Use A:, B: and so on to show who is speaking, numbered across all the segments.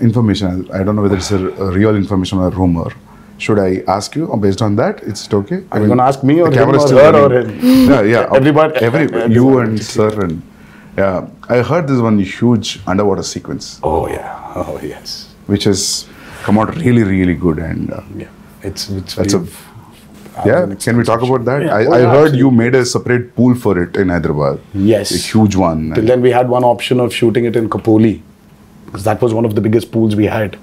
A: information. I I don't know whether it's a, a real information or a rumor. Should I ask you or based on that? Is it okay?
B: Are you gonna ask me or
A: the
B: him or her or him?
A: Yeah, yeah.
B: Everybody-
A: every
B: everybody.
A: you and sir and yeah. I heard there's one huge underwater sequence
B: Oh yeah. Oh yes.
A: which has come out really, really good and. Uh,
B: Yeah. It's it's
A: That's a yeah. Can we talk about that?
B: Yeah.
A: I,
B: Oh,
A: I
B: yeah,
A: heard you made a separate pool for it in Hyderabad.
B: Yes.
A: a huge one.
B: Till then, we had one option of shooting it in Kapoli because that was one of the biggest pools we had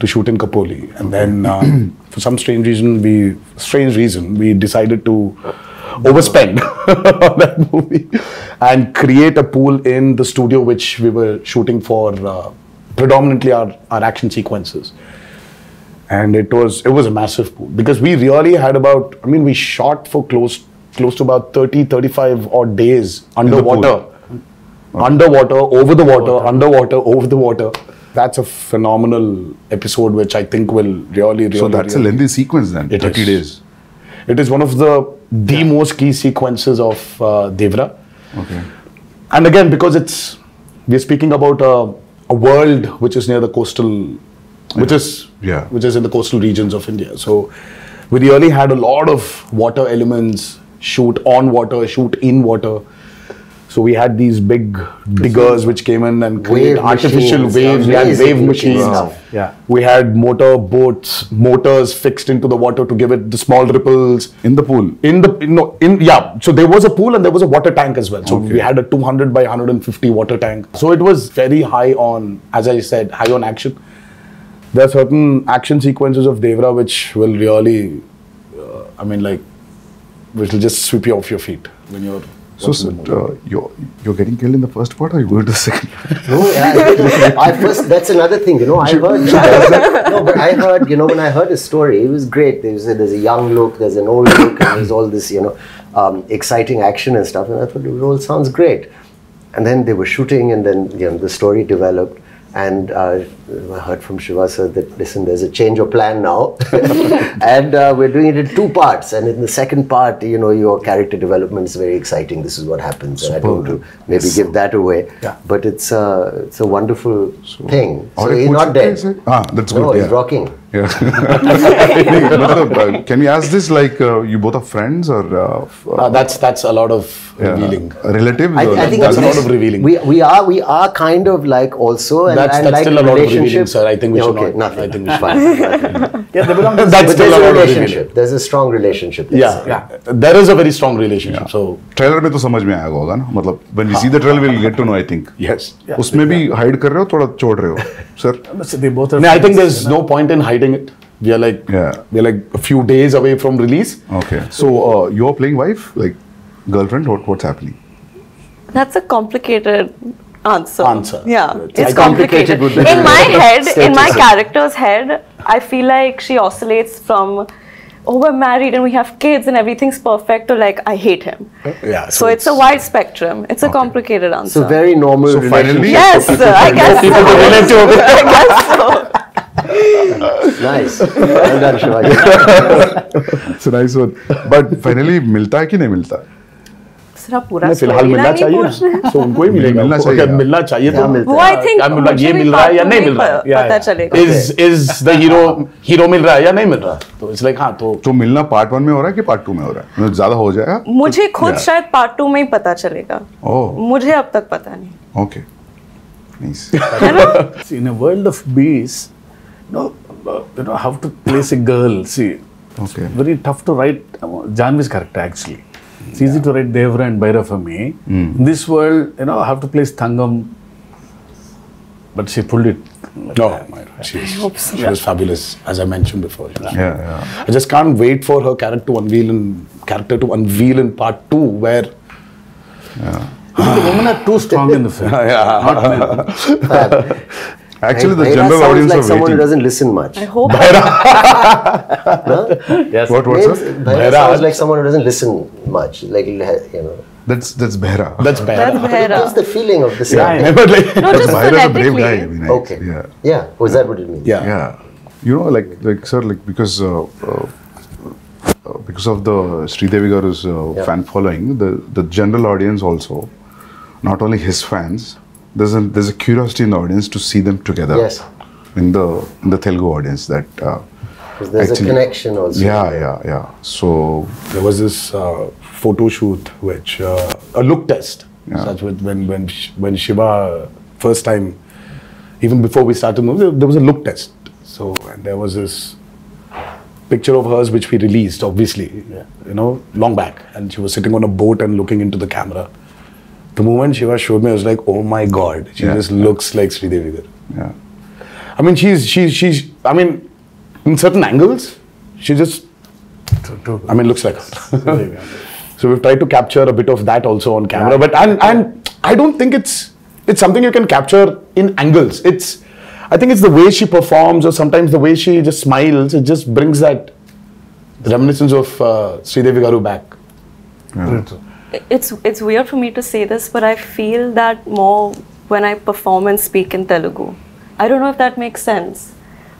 B: to shoot in Kapoli. And then, uh, for some strange reason, we strange reason we decided to overspend on that movie and create a pool in the studio which we were shooting for uh, predominantly our, our action sequences and it was it was a massive pool because we really had about i mean we shot for close close to about 30 35 odd days underwater. Underwater over the water underwater over the water that's a phenomenal episode which i think will really really
A: so that's a lengthy sequence then.
B: It
A: 30
B: is.
A: days.
B: it is one of the the most key sequences of uh, Devara
A: Okay.
B: and again because it's we're speaking about a, a world which is near the coastal which is
A: Yeah.
B: which is in the coastal regions of india so we really had a lot of water elements shoot on water shoot in water so we had these big diggers which came in and created
C: Wave
B: artificial
C: machines,
B: waves. We had wave machines.
C: stuff.
B: Yeah. We had motor boats, motors fixed into the water to give it the small ripples
A: In the pool.
B: in the in, no in yeah so there was a pool and there was a water tank as well so
A: Okay.
B: we had a 200 by 150 water tank so it was very high on as i said high on action there are certain action sequences of Devara which will really uh, i mean like which will just sweep you off your feet when you're
A: So,
B: movie.
A: uh, you're, you're getting killed in the first part or you going to the second?
C: No, I, I first, that's another thing, you know. I heard, no, but I heard, you know, when I heard his story, it was great. Was a, there's a young look, there's an old look, and there's all this, you know, um, exciting action and stuff. And I thought it all sounds great. And then they were shooting, and then you know the story developed. And uh, I heard from Shiva sir that listen, there's a change of plan now, and uh, we're doing it in two parts. And in the second part, you know, your character development is very exciting. This is what happens, and I don't to maybe yes. give that away.
B: Yeah.
C: But it's a it's a wonderful so,
A: thing. So
C: he's not dead.
A: Eh? Ah, that's good.
C: No,
A: yeah.
C: he's rocking.
A: Yeah. can we ask this like uh, you both are friends or? Uh, uh,
B: uh that's that's a lot of revealing.
A: Yeah.
C: I, I think
B: that's a lot of revealing.
C: We, we are we are kind of like also and,
B: that's,
C: and
B: that's
C: like
B: still a lot of
C: relationship.
B: sir. I think we
C: Yeah,
B: should
C: okay,
B: not-
C: Nothing.
B: I think we should-
C: Fine.
B: yeah they belong
C: But
B: that's still
C: there's
B: a
C: a
B: lot of revealing.
C: relationship. There's a strong relationship. let's
B: yeah
C: say.
B: yeah there is a very strong relationship so
A: trailer में तो समझ में आएगा होगा ना मतलब when we see the trailer we'll get to know I think
B: yes
A: उसमें भी हाइड कर रहे हो थोड़ा छोड़ रहे हो sir
D: They both are
B: No, I think
D: friends,
B: there's
D: you know.
B: no point in hiding it. We are like
A: Yeah.
B: we're like a few days away from release.
A: okay so uh, you're playing wife like girlfriend what what's happening
E: That's a complicated answer.
B: Answer.
E: Yeah,
B: it's,
E: it's
B: complicated.
E: complicated. in my head, in my character's head, I feel like she oscillates from oh, we're married and we have kids and everything's perfect, to like, I hate him.
B: Yeah.
E: So, so it's, it's, a wide spectrum. It's okay. a complicated answer.
C: So very normal.
A: So finally,
E: yes, I guess. So. I guess so.
C: nice. well done, Shivaji.
A: it's a nice one. But finally, milta hai ki nahi milta?
E: सिर्फ़ पूरा
B: फ़िलहाल मिलना चाहिए। ना। So उनको ही मिलेगा
A: मिलना चाहिए।
B: मिलना चाहिए तो
C: मिलता
E: वो
B: ये मिल रहा है या नहीं मिल रहा है
E: पता चलेगा।
B: Is is the hero hero मिल रहा है या नहीं मिल रहा तो इट्स लाइक हाँ तो
A: तो मिलना पार्ट वन में हो रहा है कि पार्ट टू में हो रहा है मतलब ज़्यादा हो जाएगा
E: मुझे खुद शायद पार्ट टू में ही पता चलेगा
A: ओह
E: मुझे अब तक पता नहीं
A: ओके
E: है ना
D: in a world of bees, you know, uh, you know how to place a girl. See,
A: Okay.
D: it's very tough to write Janvi's character actually. It's easy to write Devara and Bhaira for me. Hmm. In this world, you know, I have to place Thangam. But she pulled it.
B: no. She, she was fabulous as I mentioned before.
A: Yeah. Yeah.
B: I just can't wait for her character to unveil in character to unveil in part two where ah.
D: The women are too strong in the film. Not men.
A: Actually the
C: Bhaira
A: general
C: sounds
A: audience
C: like
A: are
C: someone who
A: waiting
C: doesn't listen much.
E: I hope
D: Yes.
A: what what's
C: Names-
A: that
C: Bhaira
B: Bhaira.
C: sounds like someone who doesn't listen much. Like you know,
A: that's that's Behra
B: that's bad
E: that's
C: that's
E: Bhaira.
C: the feeling of this.
B: yeah,
C: song.
B: but like,
E: No, just
A: Bhaira a brave guy I mean, I-
C: Okay.
A: yeah
C: Yeah. Was that what it means?
B: yeah.
A: Yeah, you know, like like sir, like because uh, uh, uh, because of the Sridevi Garu's uh,
C: Yeah.
A: fan following, the the general audience also, not only his fans, there's a there's a curiosity in the audience to see them together.
C: Yes.
A: in the in the Telugu audience that. Uh,
C: 'Cause there's
A: actually-
C: a connection also.
A: Yeah, yeah, yeah. So
B: There was this uh, photo shoot, which uh, a look test.
A: Yeah.
B: Such with when when when Shiva first time, even before we started moving, there, there was a look test. So and there was this picture of hers which we released, obviously, you know, long back, and she was sitting on a boat and looking into the camera. The moment Shiva showed me, I was like, oh my god, she
A: Yeah.
B: just looks like Sridevi Garu.
A: yeah,
B: I mean, she's she's she's. I mean, in certain angles, she just. I mean, looks like her. so we've tried to capture a bit of that also on camera, but and and I don't think it's it's something you can capture in angles. It's I think it's the way she performs, or sometimes the way she just smiles. It just brings that reminiscence of uh, Sridevi Garu back.
E: It's it's weird for me to say this, but I feel that more when I perform and speak in Telugu. I don't know if that makes sense.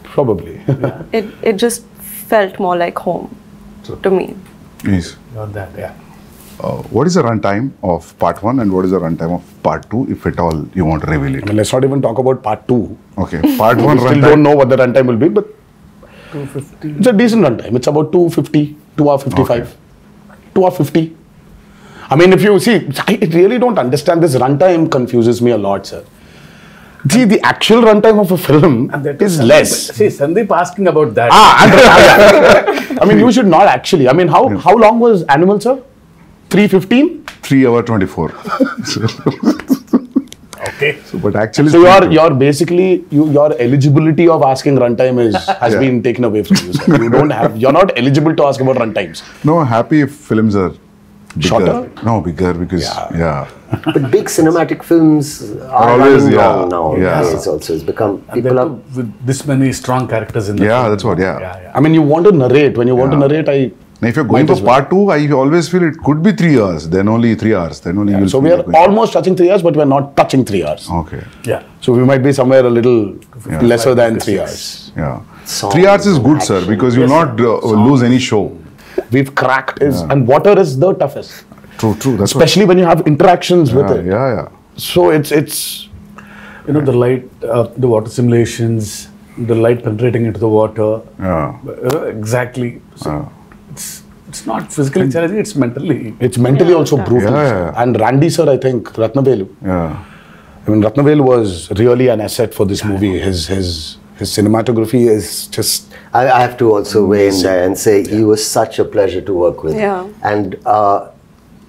B: Probably.
E: It it just felt more like home so, to me.
A: Yes.
D: Got that, yeah.
A: Uh, what is the runtime of part one and what is the runtime of part two, if at all you want to reveal
B: I
A: it?
B: mean, let's not even talk about part two.
A: Okay, part
B: We
A: one
B: still don't know what the runtime will be, but
D: 250.
B: It's a decent runtime. It's about 250, 2 hour 55, 2 hour 50. I mean, if you see, I really don't understand this runtime confuses me a lot, sir. See, the actual runtime of a film
D: And that
B: is
D: Sandeep-
B: less.
D: See, Sandeep asking about that.
B: Ah, and- I mean, you should not actually. I mean, how, how long was Animal, sir? 315?
A: Three hour 24.
D: Okay.
A: so, but actually,
B: So your your basically you, your eligibility of asking runtime is has
A: Yeah.
B: been taken away from you. Sir. You don't have you're not eligible to ask about runtimes.
A: no, happy if films are bigger.
B: Shorter?
A: No, bigger because,
B: Yeah.
A: yeah.
C: But big cinematic films are
A: Always,
C: running
A: yeah,
C: long now.
A: yeah.
C: it's also, it's become
D: And
C: people
D: then
C: are.
D: with this many strong characters in the
A: Yeah,
D: film.
A: that's what, yeah.
D: yeah, yeah.
B: I mean, you want to narrate. When you want to narrate, I
A: Now, if you're going
B: Might
A: for
B: as well.
A: part two, I always feel it could be three hours, then only three hours, then only you'll
B: So we are
A: like
B: almost touching three hours, but we're not touching three hours.
A: Okay,
D: Yeah.
B: So we might be somewhere a little
A: Yeah.
B: lesser than three hours.
A: yeah.
C: Songs
A: three hours is
C: and
A: good, sir, because you'll
D: Yes,
A: not uh, lose any show.
B: We've cracked is and water is the toughest,
A: True, true. That's
B: especially when you have interactions
A: what,
B: with it.
A: yeah, yeah.
B: So it's it's
D: You know, the light, uh, the water simulations, the light penetrating into the water.
A: Yeah.
D: Uh, exactly. So
A: Ah.
D: it's it's not physically challenging, it's mentally.
B: it's mentally also brutal.
A: Yeah,
B: sir.
A: yeah.
B: And Randy sir, I think Ratnavelu.
A: Yeah.
B: I mean, Ratnavelu was really an asset for this movie. His his his cinematography is just
C: I, I have to also weigh in there and say he was such a pleasure to work with.
E: Yeah.
C: And uh,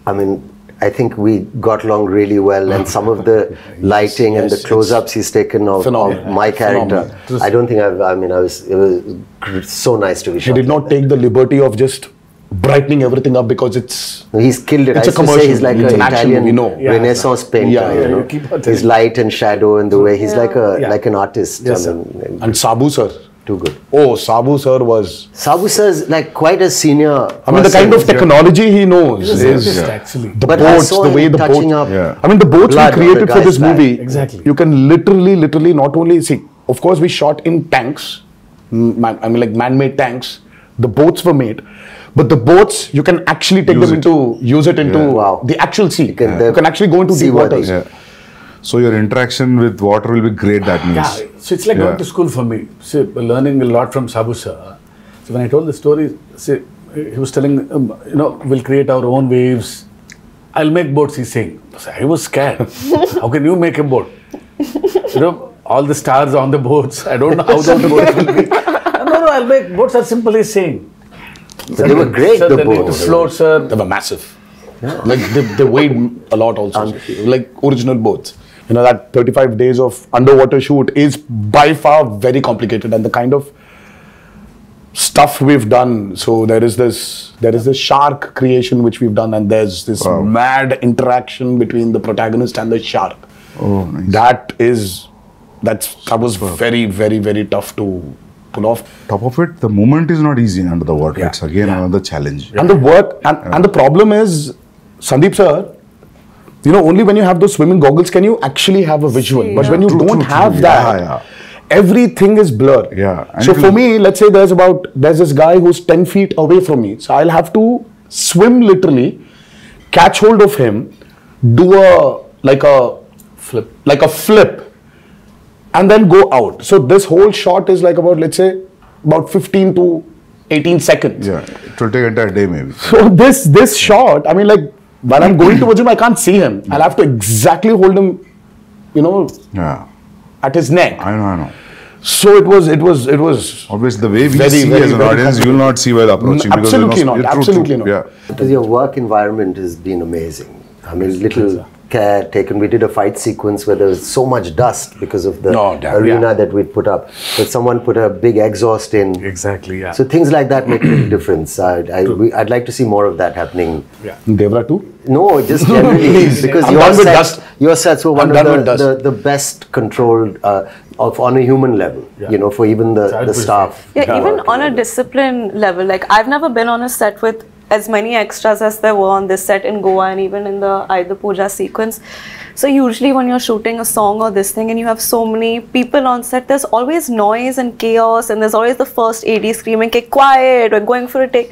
C: I mean, I think we got along really well, and some of the lighting and
B: yes,
C: the close-ups he's taken of, of my character.
B: Phenomenal.
C: I don't think I've. I mean, I was. It was so nice to be.
B: he
C: shot
B: did
C: like
B: not
C: that.
B: take the liberty of just brightening everything up because it's
C: He's killed it.
B: It's
C: I
B: a
C: used say
B: commercial.
C: he's like
B: It's
C: an
B: an
C: Italian
B: movie, no.
D: Yeah.
C: Renaissance painter.
B: Yeah,
C: you
B: yeah,
C: know,
D: you keep on
C: his light and shadow and the way he's
E: Yeah.
C: like a
D: Yeah.
C: like an artist.
D: Yes,
C: I mean,
B: and Sabu sir.
C: too good.
B: Oh, Sabu sir was.
C: Sabu sir is like quite a senior.
B: I mean, the kind of technology he knows
D: He's a
B: is
D: scientist, actually.
B: the
C: But
B: boats, the way the
C: boats.
B: boat.
C: up
A: Yeah.
B: I mean, the boats we created for this
C: back.
B: movie.
D: Exactly.
B: You can literally, literally not only see. Of course, we shot in tanks. Man, I mean, like man-made tanks. The boats were made, but the boats you can actually take
A: Use
B: them
A: it.
B: into use it into
C: Yeah. Wow.
B: the actual sea. You
C: can-
B: can,
C: they're
B: actually go into deep
C: seaworthy.
B: waters.
A: Yeah. So your interaction with water will be great. That means.
D: Yeah, so it's like
A: Yeah.
D: going to school for me. See, learning a lot from Sabu sir. So when I told the story, see, he was telling, um, you know, we'll create our own waves. I'll make boats, he's saying. So I was scared. how can you make a boat? You know, all the stars on the boats. I don't know how the boats will be. No, no, I'll make boats are simply saying.
C: But they were great.
D: Sir,
C: the
D: they need to
C: boats.
D: float, sir.
B: They were massive. Like they, they weighed a lot also. like original boats. You know, that 35 days of underwater shoot is by far very complicated and the kind of stuff we've done. So there is this there is this shark creation which we've done and there's this
A: Wow.
B: mad interaction between the protagonist and the shark.
A: Oh, nice.
B: That is that's that was very, very, very tough to pull off.
A: Top of it, the movement is not easy under the water.
B: Yeah.
A: It's again another challenge.
B: And the work and, and the problem is, Sandeep sir, you know, only when you have those swimming goggles can you actually have a visual.
E: See,
B: but
E: yeah.
B: when you
A: True,
B: don't
A: true,
B: have
A: true.
B: that,
A: Yeah, yeah.
B: everything is blurred.
A: Yeah, and
B: So for me, let's say there's about there's this guy who's 10 feet away from me. So I'll have to swim literally, catch hold of him, do a like a
D: Flip.
B: like a flip and then go out. So this whole shot is like about let's say about 15 to 18 seconds.
A: Yeah, it will take entire day maybe.
B: So this this shot, I mean, like when I'm going towards him, I can't see him. I'll have to exactly hold him, you know,
A: Yeah,
B: at his neck.
A: I know, I know.
B: So it was, it was, it was.
A: Obviously, the way we
B: Very,
A: see
B: very,
A: as an audience, you will not see while approaching. because there's
B: Absolutely
A: no-
B: not,
A: yeah, true,
B: absolutely
A: true,
B: not.
A: Yeah.
C: Because your work environment has been amazing. I mean, little care taken. We did a fight sequence where there was so much dust because of the
B: No, damn,
C: arena
B: yeah.
C: that we'd put up. But someone put a big exhaust in.
D: Exactly, yeah.
C: So things like that make a big difference. I, I, we, I'd like to see more of that happening.
B: Yeah. Devara too.
C: No, just generally because
B: I'm
C: your
B: done with
C: sets,
B: dust.
C: your sets were one
B: I'm
C: of the, the, the best controlled uh, of on a human level.
D: Yeah.
C: You know, for even the,
D: I'd
C: the
D: put it
C: staff.
E: Yeah, even on a discipline level, like I've never been on a set with as many extras as there were on this set in Goa and even in the Ayudha Puja sequence. So usually when you're shooting a song or this thing and you have so many people on set, there's always noise and chaos and there's always the first AD screaming, "Okay, quiet, we're going for a take."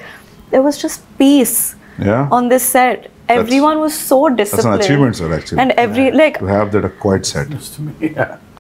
E: There was just peace
A: Yeah.
E: on this set. Everyone was so disciplined.
A: That's
E: disciplined.
A: an achievement, sir, actually.
E: And every like
A: To have that a quiet set.
D: yeah.